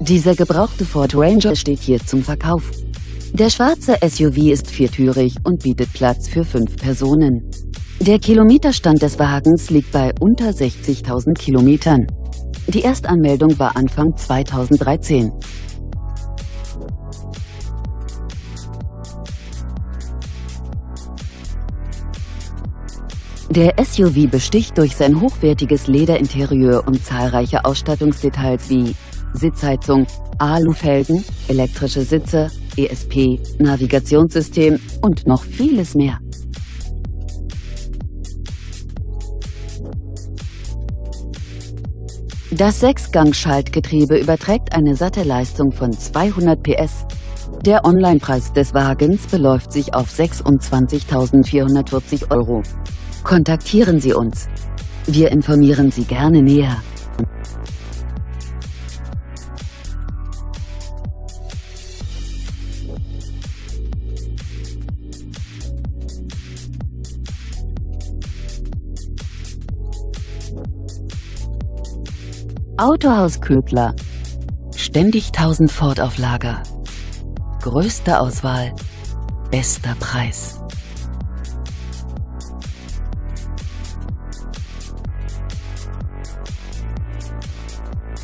Dieser gebrauchte Ford Ranger steht hier zum Verkauf. Der schwarze SUV ist viertürig und bietet Platz für fünf Personen. Der Kilometerstand des Wagens liegt bei unter 60.000 Kilometern. Die Erstanmeldung war Anfang 2013. Der SUV besticht durch sein hochwertiges Lederinterieur und zahlreiche Ausstattungsdetails wie Sitzheizung, Alufelgen, elektrische Sitze, ESP, Navigationssystem und noch vieles mehr. Das Sechsgang-Schaltgetriebe überträgt eine satte Leistung von 200 PS. Der Onlinepreis des Wagens beläuft sich auf 26.440 Euro. Kontaktieren Sie uns. Wir informieren Sie gerne näher. Autohaus Ködler. Ständig 1000 Ford auf Lager. Größte Auswahl, bester Preis.